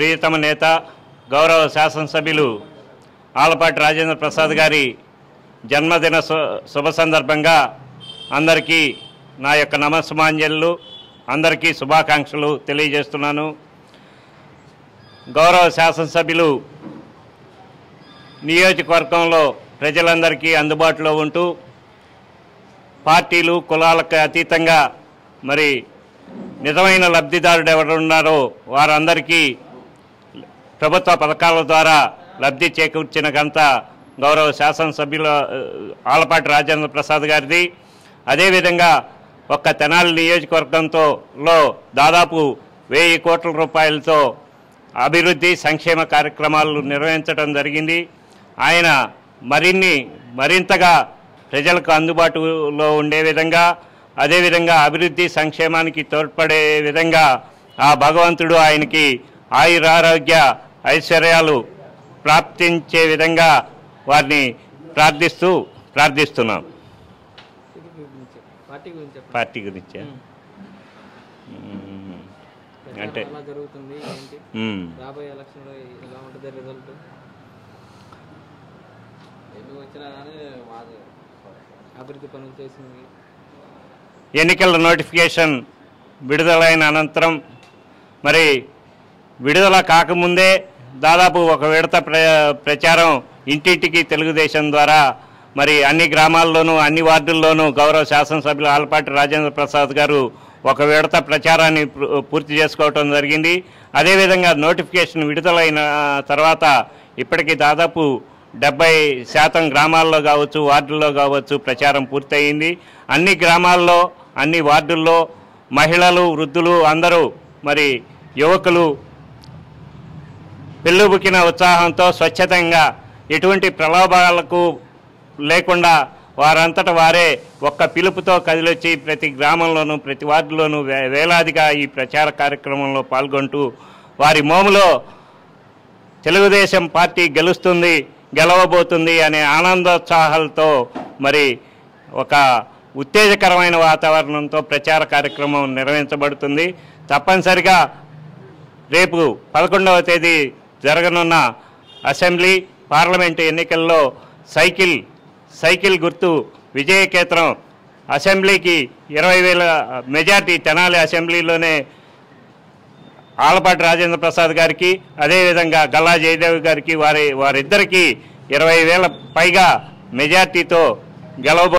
ప్రియతమ నేత గౌరవ శాసనసభ్యులు ఆలపాటి రాజేంద్ర ప్రసాద్ గారి జన్మదిన శు- శుభ సందర్భంగా అందరికీ నా యొక్క నమస్మాంజలు అందరికీ శుభాకాంక్షలు తెలియజేస్తున్నాను. గౌరవ శాసనసభ్యులు నియోజకవర్గంలో ప్రజలందరికీ అందుబాటులో ఉంటూ పార్టీలు కులాలకు అతీతంగా మరి నిజమైన లబ్ధిదారుడు ఎవరున్నారో వారందరికీ ప్రభుత్వ పథకాల ద్వారా లబ్ధి చేకూర్చిన ఘనత గౌరవ శాసనసభ్యుల ఆలపాటి రాజేంద్ర ప్రసాద్ గారిది. అదేవిధంగా ఒక్క తెనాలి నియోజకవర్గంతో లో దాదాపు వెయ్యి కోట్ల రూపాయలతో అభివృద్ధి సంక్షేమ కార్యక్రమాలు నిర్వహించడం జరిగింది. ఆయన మరిన్ని మరింతగా ప్రజలకు అందుబాటులో ఉండే విధంగా అదేవిధంగా అభివృద్ధి సంక్షేమానికి తోడ్పడే విధంగా ఆ భగవంతుడు ఆయనకి ఆయురారోగ్య ఐశ్వర్యాలు ప్రాప్తించే విధంగా వారిని ప్రార్థిస్తూ ప్రార్థిస్తున్నాం. పార్టీ గురించి అంటే- ఎన్నికల నోటిఫికేషన్ విడుదలైన అనంతరం మరి విడుదల కాకముందే దాదాపు ఒక విడత ప్ర ప్రచారం ఇంటింటికి తెలుగుదేశం ద్వారా మరి అన్ని గ్రామాల్లోనూ అన్ని వార్డుల్లోనూ గౌరవ శాసనసభ్యులు ఆలపాటి రాజేంద్ర ప్రసాద్ గారు ఒక విడత ప్రచారాన్ని పూ- పూర్తి చేసుకోవటం జరిగింది. అదేవిధంగా నోటిఫికేషన్ విడుదలైన తర్వాత ఇప్పటికీ దాదాపు డెబ్బై శాతం గ్రామాల్లో కావచ్చు వార్డుల్లో కావచ్చు ప్రచారం పూర్తయింది. అన్ని గ్రామాల్లో అన్ని వార్డుల్లో మహిళలు వృద్ధులు అందరూ మరి యువకులు పెళ్ళుబుకిన ఉత్సాహంతో స్వచ్ఛతంగా ఎటువంటి ప్రలోభాలకు లేకుండా వారంతట వారే ఒక్క పిలుపుతో కదిలొచ్చి ప్రతి గ్రామంలోనూ ప్రతి వార్డులోనూ వే- వేలాదిగా ఈ ప్రచార కార్యక్రమంలో పాల్గొంటూ వారి మోములో తెలుగుదేశం పార్టీ గెలుస్తుంది గెలవబోతుంది అనే ఆనందోత్సాహాలతో మరి ఒక ఉత్తేజకరమైన వాతావరణంతో ప్రచార కార్యక్రమం నిర్వహించబడుతుంది. తప్పనిసరిగా రేపు పదకొండవ తేదీ జరగనున్న అసెంబ్లీ పార్లమెంటు ఎన్నికల్లో సైకిల్ సైకిల్ గుర్తు విజయకేత్రం అసెంబ్లీకి ఇరవై వేల మెజార్టీ తెనాలి అసెంబ్లీలోనే ఆలపాటి రాజేంద్ర ప్రసాద్ గారికి అదేవిధంగా గల్లా జయదేవ్ గారికి వారి వారిద్దరికీ ఇరవై వేల పైగా మెజార్టీతో గెలవబో